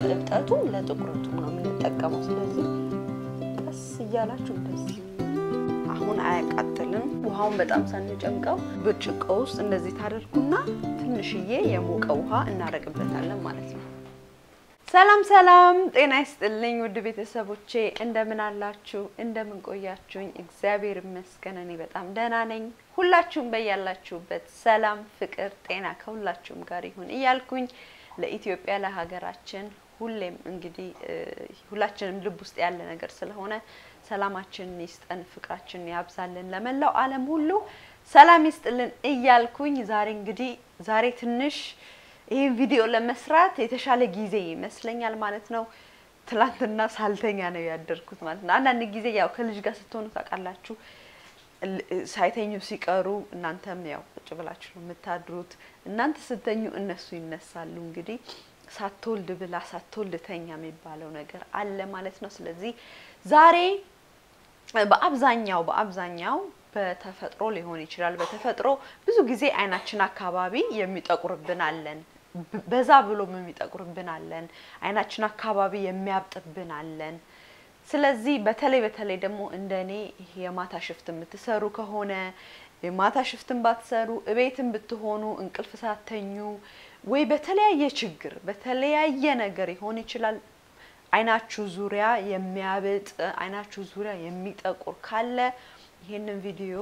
እብጠቱ ለጥቁረቱ ነው የምንጠቀመው። ስለዚህ ቀስ እያላችሁ እንደዚህ አሁን አያቃጥልም። ውሃውን በጣም ሳንጨምቀው ብርጭቆ ውስጥ እንደዚህ ታደርጉና ትንሽዬ የሞቀ ውሃ እናደርግበታለን ማለት ነው። ሰላም ሰላም፣ ጤና ይስጥልኝ ውድ ቤተሰቦቼ እንደምን አላችሁ? እንደምን ቆያችሁኝ? እግዚአብሔር ይመስገን እኔ በጣም ደህና ነኝ። ሁላችሁም በያላችሁበት ሰላም፣ ፍቅር፣ ጤና ከሁላችሁም ጋር ይሁን እያልኩኝ ለኢትዮጵያ ለሀገራችን ሁሌም እንግዲህ ሁላችንም ልብ ውስጥ ያለ ነገር ስለሆነ ሰላማችንን ይስጠን፣ ፍቅራችንን ያብዛልን፣ ለመላው ዓለም ሁሉ ሰላም ይስጥልን እያልኩኝ ዛሬ እንግዲህ ዛሬ ትንሽ ይህን ቪዲዮ ለመስራት የተሻለ ጊዜ ይመስለኛል ማለት ነው። ትላንትና ሳልተኛ ነው ያደርኩት ማለት ነው። አንዳንድ ጊዜ ያው ከልጅ ጋር ስትሆኑ ታውቃላችሁ፣ ሳይተኙ ሲቀሩ እናንተም ያው ቁጭ ብላችሁ ነው የምታድሩት። እናንተ ስተኙ እነሱ ይነሳሉ። እንግዲህ ሳትወልድ ብላ ሳትወልድ ተኛ የሚባለው ነገር አለ ማለት ነው። ስለዚህ ዛሬ በአብዛኛው በአብዛኛው በተፈጥሮ ሊሆን ይችላል። በተፈጥሮ ብዙ ጊዜ አይናችን አካባቢ የሚጠቁርብን አለን፣ በዛ ብሎም የሚጠቁርብን አለን፣ አይናችን አካባቢ የሚያብጥብን አለን። ስለዚህ በተለይ በተለይ ደግሞ እንደኔ ይሄ የማታ shift የምትሰሩ ከሆነ የማታ shift ን ባትሰሩ እቤትን ብትሆኑ እንቅልፍ ሳተኙ ወይ በተለያየ ችግር በተለያየ ነገር ይሆን ይችላል። አይናችሁ ዙሪያ የሚያብጥ አይናችሁ ዙሪያ የሚጠቁር ካለ ይሄንን ቪዲዮ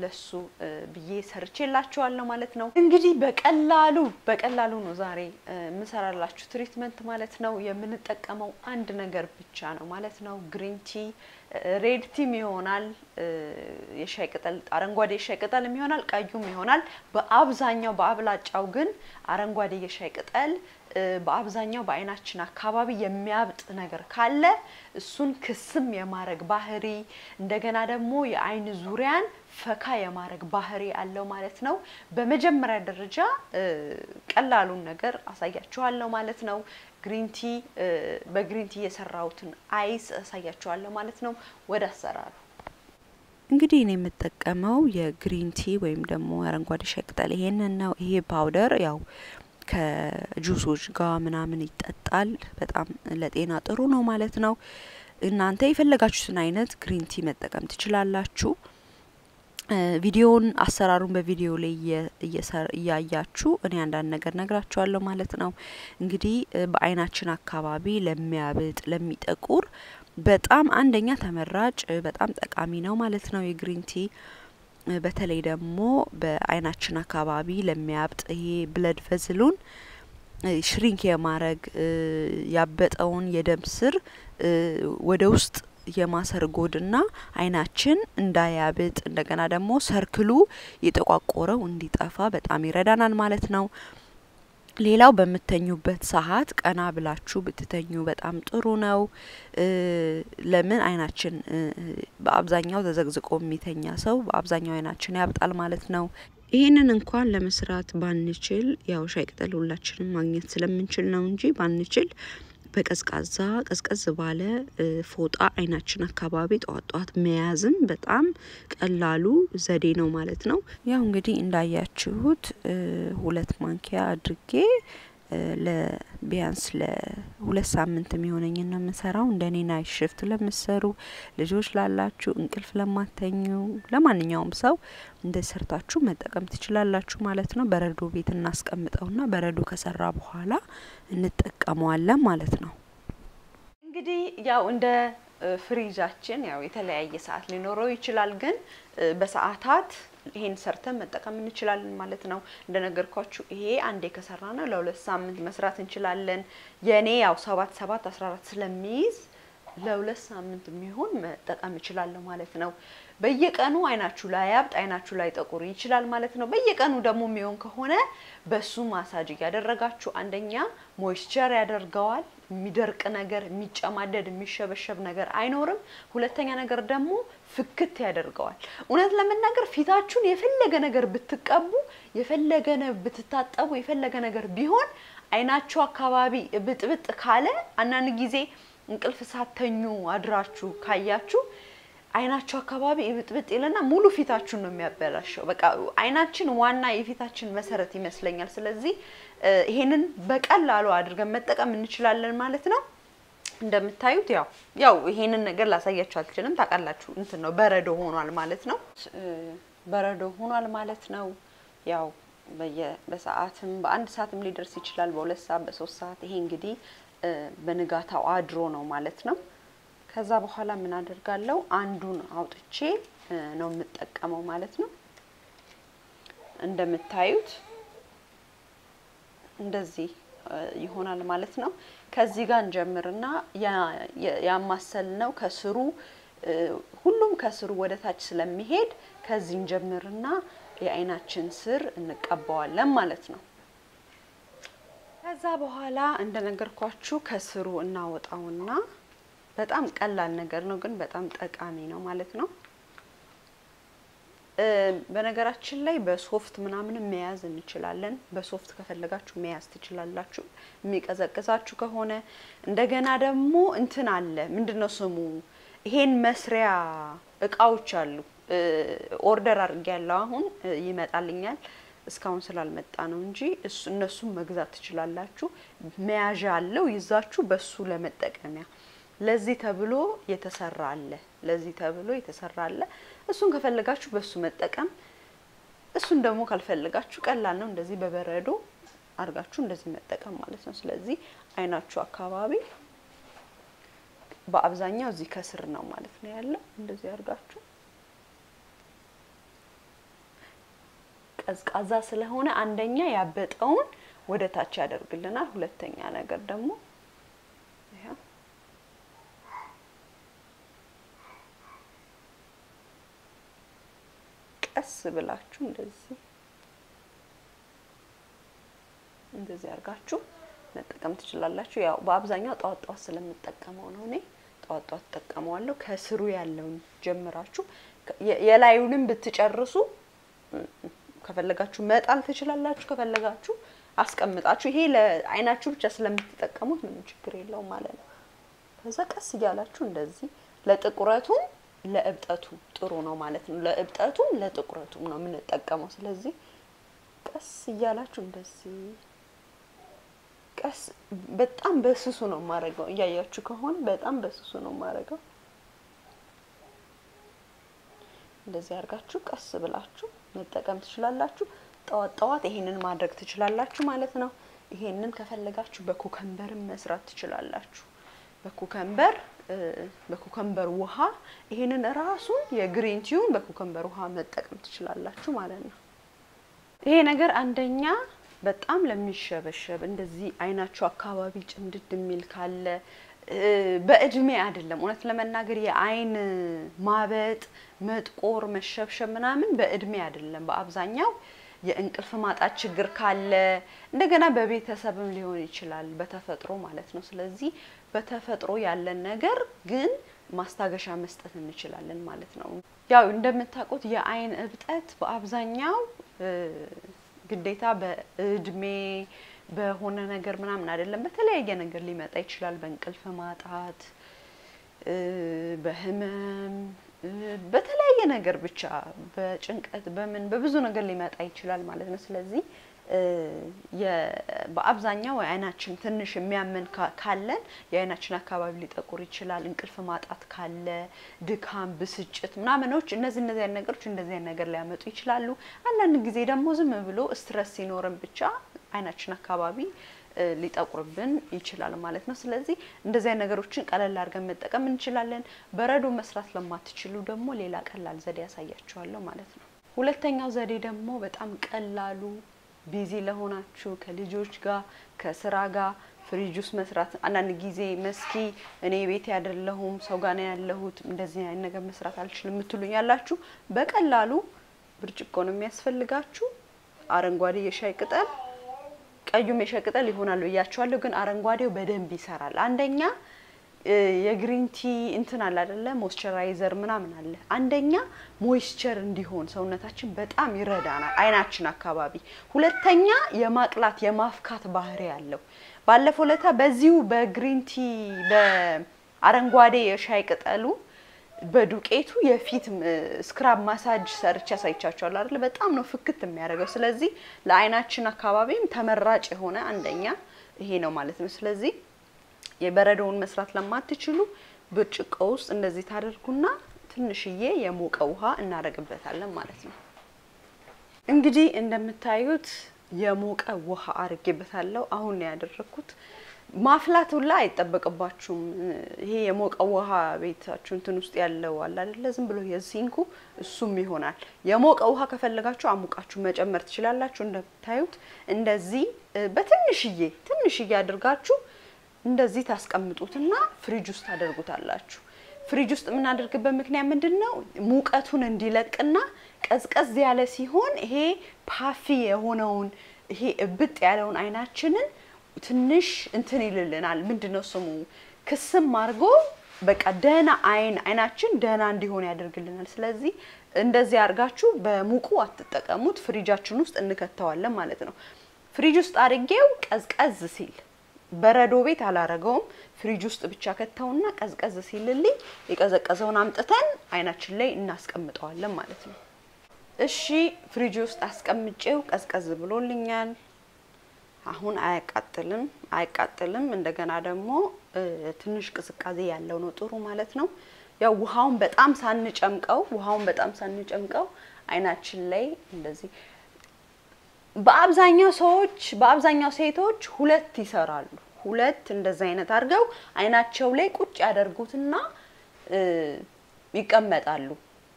ለሱ ብዬ ሰርቼላችኋለሁ ማለት ነው። እንግዲህ በቀላሉ በቀላሉ ነው ዛሬ የምሰራላችሁ treatment ማለት ነው። የምንጠቀመው አንድ ነገር ብቻ ነው ማለት ነው። green tea red tea ም ይሆናል፣ የሻይ ቅጠል አረንጓዴ የሻይ ቅጠልም ይሆናል፣ ቀዩም ይሆናል። በአብዛኛው በአብላጫው ግን አረንጓዴ የሻይ ቅጠል በአብዛኛው በአይናችን አካባቢ የሚያብጥ ነገር ካለ እሱን ክስም የማድረግ ባህሪ እንደገና ደግሞ የአይን ዙሪያን ፈካ የማድረግ ባህሪ አለው ማለት ነው። በመጀመሪያ ደረጃ ቀላሉን ነገር አሳያችኋለሁ ማለት ነው። green tea በ green tea የሰራሁትን ice አሳያችኋለሁ ማለት ነው። ወደ አሰራሩ እንግዲህ እኔ የምጠቀመው የ green tea ወይም ደግሞ አረንጓዴ ሻይ ቅጠል ይሄንን ነው። ይሄ powder ያው ከጁሶች ጋር ምናምን ይጠጣል። በጣም ለጤና ጥሩ ነው ማለት ነው። እናንተ የፈለጋችሁትን አይነት green tea መጠቀም ትችላላችሁ። ቪዲዮውን አሰራሩን በቪዲዮ ላይ እያያችሁ እኔ አንዳንድ ነገር ነግራችኋለሁ ማለት ነው። እንግዲህ በአይናችን አካባቢ ለሚያብጥ ለሚጠቁር በጣም አንደኛ ተመራጭ በጣም ጠቃሚ ነው ማለት ነው የ green tea በተለይ ደግሞ በአይናችን አካባቢ ለሚያብጥ ይሄ blood vessel ኡን shrink የማረግ ያበጠውን የደም ስር ወደ ውስጥ የማሰርጎድና አይናችን እንዳያብጥ እንደገና ደግሞ circle ኡ የጠቋቆረው እንዲጠፋ በጣም ይረዳናል ማለት ነው። ሌላው በምተኙበት ሰዓት ቀና ብላችሁ ብትተኙ በጣም ጥሩ ነው። ለምን አይናችን በአብዛኛው ተዘግዝቆ የሚተኛ ሰው በአብዛኛው አይናችን ያብጣል ማለት ነው። ይህንን እንኳን ለመስራት ባንችል ያው ሻይ ቅጠል ሁላችንም ማግኘት ስለምንችል ነው እንጂ ባንችል በቀዝቃዛ ቀዝቀዝ ባለ ፎጣ አይናችን አካባቢ ጠዋት ጠዋት መያዝም በጣም ቀላሉ ዘዴ ነው ማለት ነው። ያው እንግዲህ እንዳያችሁት ሁለት ማንኪያ አድርጌ ለቢያንስ ለሁለት ሳምንት የሚሆነኝ ነው የምሰራው። እንደኔ night shift ለምትሰሩ ልጆች ላላችሁ፣ እንቅልፍ ለማትተኙ፣ ለማንኛውም ሰው እንደ ሰርታችሁ መጠቀም ትችላላችሁ ማለት ነው። በረዶ ቤት እናስቀምጠውና በረዶ ከሰራ በኋላ እንጠቀመዋለን ማለት ነው። እንግዲህ ያው እንደ ፍሪጃችን ያው የተለያየ ሰዓት ሊኖረው ይችላል፣ ግን በሰዓታት ይሄን ሰርተን መጠቀም እንችላለን ማለት ነው። እንደነገርኳችሁ ይሄ አንዴ ከሰራ ነው ለሁለት ሳምንት መስራት እንችላለን። የኔ ያው ሰባት ሰባት አስራ አራት ስለሚይዝ ለሁለት ሳምንት የሚሆን መጠቀም እችላለሁ ማለት ነው። በየቀኑ አይናችሁ ላይ ያብጥ፣ አይናችሁ ላይ ጠቁር ይችላል ማለት ነው። በየቀኑ ደግሞ የሚሆን ከሆነ በሱ ማሳጅ እያደረጋችሁ አንደኛ ሞይስቸር ያደርገዋል። የሚደርቅ ነገር፣ የሚጨማደድ የሚሸበሸብ ነገር አይኖርም። ሁለተኛ ነገር ደግሞ ፍክት ያደርገዋል። እውነት ለመናገር ፊታችሁን የፈለገ ነገር ብትቀቡ፣ የፈለገ ብትታጠቡ፣ የፈለገ ነገር ቢሆን አይናችሁ አካባቢ ብጥብጥ ካለ አንዳንድ ጊዜ እንቅልፍ ሳተኙ አድራችሁ ካያችሁ አይናችሁ አካባቢ ብጥብጥ ይልና ሙሉ ፊታችሁን ነው የሚያበላሸው። በቃ አይናችን ዋና የፊታችን መሰረት ይመስለኛል። ስለዚህ ይሄንን በቀላሉ አድርገን መጠቀም እንችላለን ማለት ነው። እንደምታዩት ያው ያው ይሄንን ነገር ላሳያችሁ አልችልም። ታውቃላችሁ እንትን ነው በረዶ ሆኗል ማለት ነው። በረዶ ሆኗል ማለት ነው። ያው በሰዓትም በአንድ ሰዓትም ሊደርስ ይችላል፣ በሁለት ሰዓት በሶስት ሰዓት። ይሄ እንግዲህ በንጋታው አድሮ ነው ማለት ነው። ከዛ በኋላ ምን አደርጋለሁ? አንዱን አውጥቼ ነው የምጠቀመው ማለት ነው። እንደምታዩት እንደዚህ ይሆናል ማለት ነው። ከዚህ ጋር እንጀምርና ያማሰል ነው ከስሩ ሁሉም ከስሩ ወደ ታች ስለሚሄድ ከዚህ እንጀምርና የአይናችን ስር እንቀባዋለን ማለት ነው። ከዛ በኋላ እንደነገርኳችሁ ከስሩ እናወጣውና በጣም ቀላል ነገር ነው፣ ግን በጣም ጠቃሚ ነው ማለት ነው። በነገራችን ላይ በሶፍት ምናምን መያዝ እንችላለን። በሶፍት ከፈለጋችሁ መያዝ ትችላላችሁ፣ የሚቀዘቅዛችሁ ከሆነ። እንደገና ደግሞ እንትን አለ፣ ምንድነው ስሙ? ይሄን መስሪያ እቃዎች አሉ። order አድርጌያለሁ፣ አሁን ይመጣልኛል። እስካሁን ስላልመጣ ነው እንጂ እነሱም መግዛት ትችላላችሁ። መያዣ አለው፣ ይዛችሁ በሱ ለመጠቀሚያ ለዚህ ተብሎ የተሰራ አለ። ለዚህ ተብሎ የተሰራ አለ። እሱን ከፈለጋችሁ በሱ መጠቀም፣ እሱን ደግሞ ካልፈለጋችሁ ቀላል ነው። እንደዚህ በበረዶ አድርጋችሁ እንደዚህ መጠቀም ማለት ነው። ስለዚህ አይናችሁ አካባቢ በአብዛኛው እዚህ ከስር ነው ማለት ነው ያለው። እንደዚህ አድርጋችሁ ቀዝቃዛ ስለሆነ አንደኛ ያበጠውን ወደ ታች ያደርግልናል። ሁለተኛ ነገር ደግሞ ቀስ ብላችሁ እንደዚህ እንደዚህ አድርጋችሁ መጠቀም ትችላላችሁ። ያው በአብዛኛው ጠዋት ጠዋት ስለምጠቀመው ነው እኔ ጠዋት ጠዋት እጠቀመዋለሁ። ከስሩ ያለውን ጀምራችሁ የላዩንም ብትጨርሱ ከፈለጋችሁ መጣል ትችላላችሁ። ከፈለጋችሁ አስቀምጣችሁ ይሄ ለአይናችሁ ብቻ ስለምትጠቀሙት ምንም ችግር የለውም ማለት ነው። ከዛ ቀስ እያላችሁ እንደዚህ ለጥቁረቱም ለእብጠቱም ጥሩ ነው ማለት ነው። ለእብጠቱም ለጥቁረቱም ነው የምንጠቀመው። ስለዚህ ቀስ እያላችሁ እንደዚህ ቀስ በጣም በስሱ ነው የማደርገው። እያያችሁ ከሆነ በጣም በስሱ ነው የማደርገው። እንደዚህ አድርጋችሁ ቀስ ብላችሁ መጠቀም ትችላላችሁ። ጠዋት ጠዋት ይሄንን ማድረግ ትችላላችሁ ማለት ነው። ይሄንን ከፈለጋችሁ በ cucumber ም መስራት ትችላላችሁ። በ cucumber በ cucumber ውሃ ይሄንን ራሱን የ green tea ውን በ cucumber ውሃ መጠቀም ትችላላችሁ ማለት ነው። ይሄ ነገር አንደኛ በጣም ለሚሸበሸብ እንደዚህ አይናችሁ አካባቢ ጭምድድ የሚል ካለ በእድሜ አይደለም። እውነት ለመናገር የአይን ማበጥ፣ መጥቆር፣ መሸብሸብ ምናምን በእድሜ አይደለም። በአብዛኛው የእንቅልፍ ማጣት ችግር ካለ እንደገና በቤተሰብም ሊሆን ይችላል፣ በተፈጥሮ ማለት ነው። ስለዚህ በተፈጥሮ ያለን ነገር ግን ማስታገሻ መስጠት እንችላለን ማለት ነው። ያው እንደምታውቁት የአይን እብጠት በአብዛኛው ግዴታ በእድሜ በሆነ ነገር ምናምን አይደለም። በተለያየ ነገር ሊመጣ ይችላል። በእንቅልፍ ማጣት፣ በህመም፣ በተለያየ ነገር ብቻ በጭንቀት በምን በብዙ ነገር ሊመጣ ይችላል ማለት ነው። ስለዚህ በአብዛኛው አይናችን ትንሽ የሚያመን ካለን የአይናችን አካባቢ ሊጠቁር ይችላል። እንቅልፍ ማጣት ካለ፣ ድካም፣ ብስጭት ምናምኖች እነዚህ እነዚህ ነገሮች እንደዚህ ነገር ሊያመጡ ይችላሉ። አንዳንድ ጊዜ ደግሞ ዝም ብሎ stress ሲኖርን ብቻ አይናችን አካባቢ ሊጠቁርብን ይችላል ማለት ነው። ስለዚህ እንደዚህ ነገሮችን ቀለል አድርገን መጠቀም እንችላለን። በረዶ መስራት ለማትችሉ ደግሞ ሌላ ቀላል ዘዴ ያሳያችኋለሁ ማለት ነው። ሁለተኛው ዘዴ ደግሞ በጣም ቀላሉ busy ለሆናችሁ ከልጆች ጋር ከስራ ጋር ፍሪጅ ውስጥ መስራት አንዳንድ ጊዜ እስኪ እኔ ቤት አይደለሁም ሰው ጋር ነው ያለሁት እንደዚህ አይነት ነገር መስራት አልችልም የምትሉኝ ያላችሁ በቀላሉ ብርጭቆ ነው የሚያስፈልጋችሁ። አረንጓዴ የሻይ ቅጠል ቀዩም የሻይ ቅጠል ይሆናል ብያችኋለሁ፣ ግን አረንጓዴው በደንብ ይሰራል። አንደኛ የ green tea እንትን አለ አይደለ moisturizer ምናምን አለ። አንደኛ moisture እንዲሆን ሰውነታችን በጣም ይረዳናል፣ አይናችን አካባቢ። ሁለተኛ የማቅላት የማፍካት ባህሪ ያለው። ባለፈው ለታ በዚሁ በ green tea በአረንጓዴ የሻይ ቅጠሉ በዱቄቱ የፊት scrub massage ሰርቼ አሳይቻችኋለሁ አይደለ? በጣም ነው ፍክት የሚያደርገው። ስለዚህ ለአይናችን አካባቢም ተመራጭ የሆነ አንደኛ ይሄ ነው ማለት ነው። ስለዚህ የበረዶውን መስራት ለማትችሉ ብርጭቆ ውስጥ እንደዚህ ታደርጉና ትንሽዬ የሞቀ ውሃ እናደርግበታለን ማለት ነው። እንግዲህ እንደምታዩት የሞቀ ውሃ አድርጌበታለሁ። አሁን ነው ያደረኩት። ማፍላት ሁላ አይጠበቅባችሁም። ይሄ የሞቀ ውሃ ቤታችሁ እንትን ውስጥ ያለው አለ አይደለ? ዝም ብሎ የሲንኩ እሱም ይሆናል። የሞቀ ውሃ ከፈለጋችሁ አሙቃችሁ መጨመር ትችላላችሁ። እንደምታዩት እንደዚህ በትንሽዬ ትንሽዬ አድርጋችሁ እንደዚህ ታስቀምጡትና ፍሪጅ ውስጥ ታደርጉታላችሁ። ፍሪጅ ውስጥ የምናደርግበት ምክንያት ምንድን ነው? ሙቀቱን እንዲለቅና ቀዝቀዝ ያለ ሲሆን ይሄ ፓፊ የሆነውን ይሄ እብጥ ያለውን አይናችንን ትንሽ እንትን ይልልናል። ምንድን ነው ስሙ? ክስም አድርጎ በቃ ደህና አይን አይናችን ደህና እንዲሆን ያደርግልናል። ስለዚህ እንደዚህ አድርጋችሁ በሙቁ አትጠቀሙት። ፍሪጃችን ውስጥ እንከተዋለን ማለት ነው። ፍሪጅ ውስጥ አድርጌው ቀዝቀዝ ሲል በረዶ ቤት አላረገውም። ፍሪጅ ውስጥ ብቻ ከተውና ቀዝቀዝ ሲልልኝ የቀዘቀዘውን አምጥተን አይናችን ላይ እናስቀምጠዋለን ማለት ነው። እሺ ፍሪጅ ውስጥ አስቀምጬው ቀዝቀዝ ብሎልኛል። አሁን አያቃጥልም አያቃጥልም። እንደገና ደግሞ ትንሽ ቅዝቃዜ ያለው ነው ጥሩ ማለት ነው። ያው ውሃውን በጣም ሳንጨምቀው ውሃውን በጣም ሳንጨምቀው አይናችን ላይ እንደዚህ በአብዛኛው ሰዎች በአብዛኛው ሴቶች ሁለት ይሰራሉ። ሁለት እንደዚህ አይነት አድርገው አይናቸው ላይ ቁጭ ያደርጉትና ይቀመጣሉ።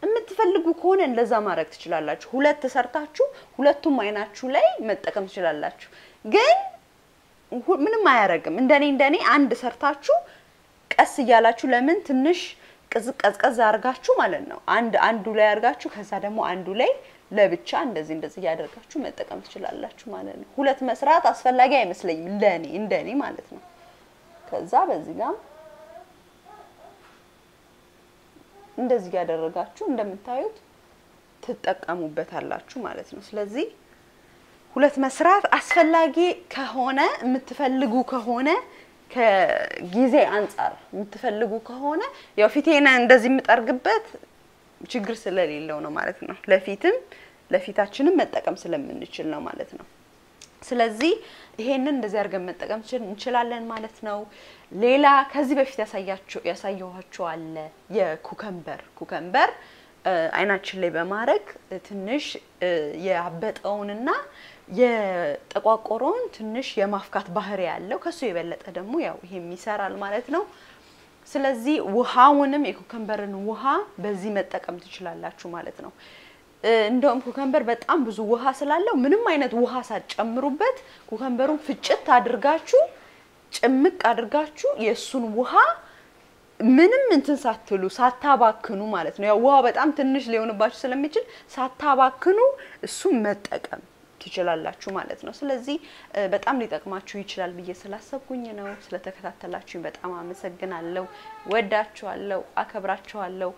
የምትፈልጉ ከሆነ እንደዛ ማድረግ ትችላላችሁ። ሁለት ሰርታችሁ ሁለቱም አይናችሁ ላይ መጠቀም ትችላላችሁ። ግን ምንም አያረግም። እንደኔ እንደኔ አንድ ሰርታችሁ ቀስ እያላችሁ ለምን ትንሽ ቀዝቀዝ አድርጋችሁ ማለት ነው። አንድ አንዱ ላይ አድርጋችሁ ከዛ ደግሞ አንዱ ላይ ለብቻ እንደዚህ እንደዚህ እያደርጋችሁ መጠቀም ትችላላችሁ ማለት ነው። ሁለት መስራት አስፈላጊ አይመስለኝም እንደኔ እንደኔ ማለት ነው። ከዛ በዚህ ጋር እንደዚህ ያደረጋችሁ እንደምታዩት ትጠቀሙበታላችሁ ማለት ነው። ስለዚህ ሁለት መስራት አስፈላጊ ከሆነ የምትፈልጉ ከሆነ ከጊዜ አንጻር የምትፈልጉ ከሆነ ያው ፊቴን እንደዚህ የምጠርግበት ችግር ስለሌለው ነው ማለት ነው። ለፊትም ለፊታችንም መጠቀም ስለምንችል ነው ማለት ነው። ስለዚህ ይሄንን እንደዚህ አድርገን መጠቀም እንችላለን ማለት ነው። ሌላ ከዚህ በፊት ያሳያችሁ አለ የኩከምበር ኩከምበር አይናችን ላይ በማድረግ ትንሽ ያበጠውንና የጠቋቆረውን ትንሽ የማፍካት ባህሪ ያለው ከሱ የበለጠ ደግሞ ያው ይሄም ይሰራል ማለት ነው። ስለዚህ ውሃውንም የኩከምበርን ውሃ በዚህ መጠቀም ትችላላችሁ ማለት ነው። እንደውም ኩከምበር በጣም ብዙ ውሃ ስላለው ምንም አይነት ውሃ ሳትጨምሩበት ኩከምበሩን ፍጭት አድርጋችሁ ጭምቅ አድርጋችሁ የእሱን ውሃ ምንም እንትን ሳትሉ ሳታባክኑ ማለት ነው። ያው ውሃው በጣም ትንሽ ሊሆንባችሁ ስለሚችል ሳታባክኑ እሱን መጠቀም ትችላላችሁ ማለት ነው። ስለዚህ በጣም ሊጠቅማችሁ ይችላል ብዬ ስላሰብኩኝ ነው። ስለተከታተላችሁኝ በጣም አመሰግናለሁ። ወዳችኋለሁ፣ አከብራችኋለሁ።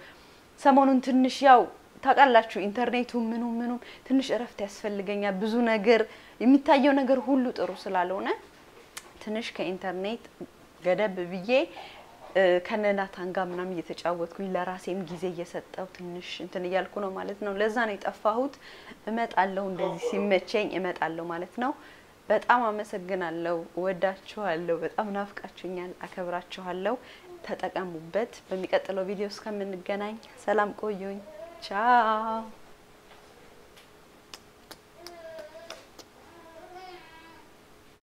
ሰሞኑን ትንሽ ያው ታውቃላችሁ ኢንተርኔቱ ምኑ ምኑ ትንሽ እረፍት ያስፈልገኛል። ብዙ ነገር የሚታየው ነገር ሁሉ ጥሩ ስላልሆነ ትንሽ ከኢንተርኔት ገደብ ብዬ ከነናታን ጋር ምናምን እየተጫወትኩኝ ለራሴም ጊዜ እየሰጠው ትንሽ እንትን እያልኩ ነው ማለት ነው። ለዛ ነው የጠፋሁት። እመጣለሁ፣ እንደዚህ ሲመቸኝ እመጣለሁ ማለት ነው። በጣም አመሰግናለሁ። ወዳችኋለሁ። በጣም ናፍቃችሁኛል። አከብራችኋለሁ። ተጠቀሙበት። በሚቀጥለው ቪዲዮ እስከምንገናኝ ሰላም ቆዩኝ። ቻው